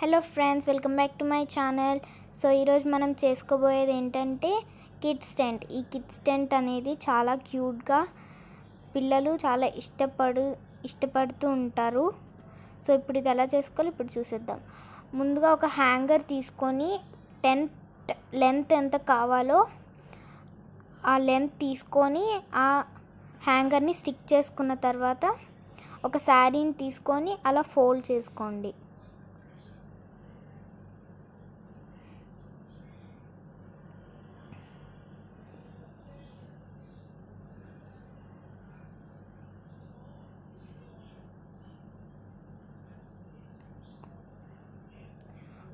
Hello friends welcome back to my channel. So ఈరోజు మనం చేసుకోబోయేది ఏంటంటే కిడ్స్ టెంట్ ఈ కిడ్స్ టెంట్ అనేది చాలా క్యూట్గా పిల్లలు చాలా ఇష్టపడు ఇష్టపడుతూ ఉంటారు. సో ఇప్పుడు ఇది ఎలా చేసుకోవాలి ఇప్పుడు చూసేద్దాం. ముందుగా ఒక హ్యాంగర్ తీసుకొని టెంట్ లెంత్ ఎంత కావాలో ఆ లెంత్ తీసుకొని ఆ హ్యాంగర్ని స్టిక్ చేసుకున్న తర్వాత ఒక శారీని తీసుకొని అలా ఫోల్డ్ చేసుకోండి.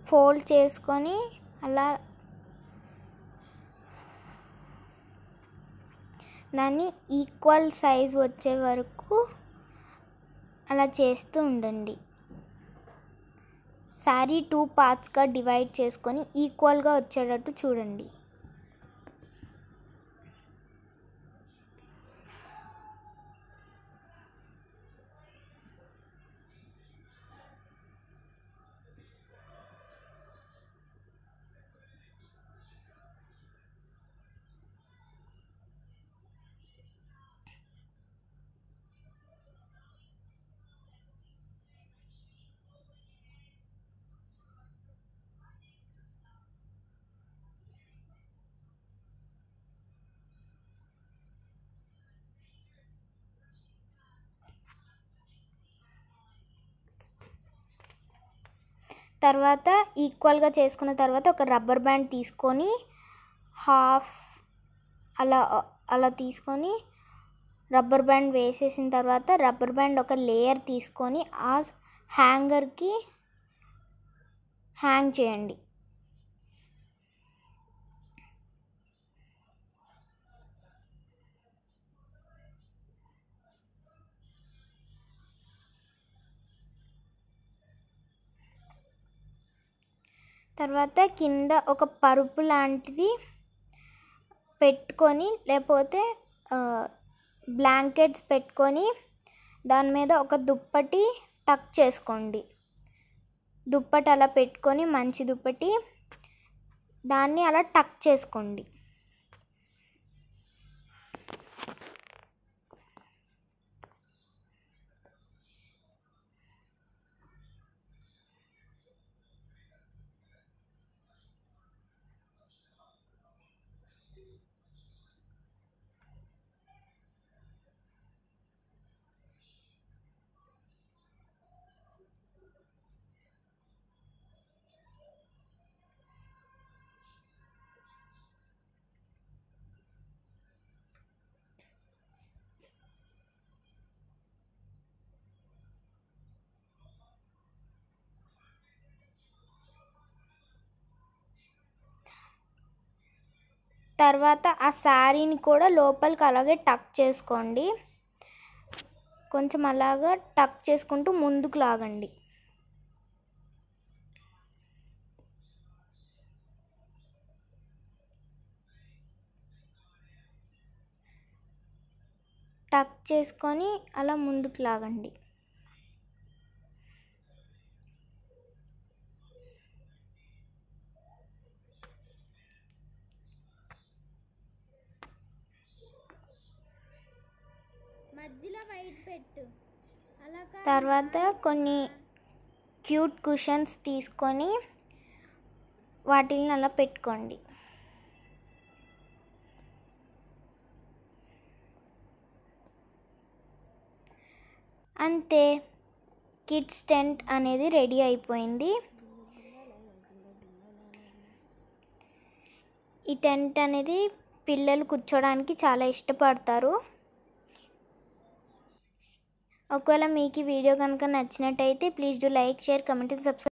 ఫోల్డ్ చేసుకొని అలా దాన్ని ఈక్వల్ సైజ్ వచ్చే వరకు అలా చేస్తూ ఉండండి. శారీ టూ పార్ట్స్గా డివైడ్ చేసుకొని ఈక్వల్గా వచ్చేటట్టు చూడండి. తర్వాత ఈక్వల్గా చేసుకున్న తర్వాత ఒక రబ్బర్ బ్యాండ్ తీసుకొని హాఫ్ అలా అలా తీసుకొని రబ్బర్ బ్యాండ్ వేసేసిన తర్వాత రబ్బర్ బ్యాండ్ ఒక లేయర్ తీసుకొని ఆ హ్యాంగర్కి హ్యాంగ్ చేయండి. తర్వాత కింద ఒక పరుపు లాంటిది పెట్టుకొని లేకపోతే బ్లాంకెట్స్ పెట్టుకొని దాని మీద ఒక దుప్పటి టక్ చేసుకోండి. దుప్పటి అలా పెట్టుకొని మంచి దుప్పటి దాన్ని అలా టక్ చేసుకోండి. తర్వాత ఆ శారీని కూడా లోపలికి అలాగే టక్ చేసుకోండి. కొంచెం అలాగా టక్ చేసుకుంటూ ముందుకు లాగండి. టక్ చేసుకొని అలా ముందుకు లాగండి మధ్యలో వైట్ పెట్టు అలా కాదు. తర్వాత కొన్ని క్యూట్ కుషన్స్ తీసుకొని వాటిని అలా పెట్టుకోండి. అంతే. కిడ్స్ టెంట్ అనేది రెడీ అయిపోయింది. ఈ టెంట్ అనేది పిల్లలు కూర్చోడానికి చాలా ఇష్టపడతారు. ఒకవేళ మీకు ఈ వీడియో కనుక నచ్చినట్టయితే please do like share comment and subscribe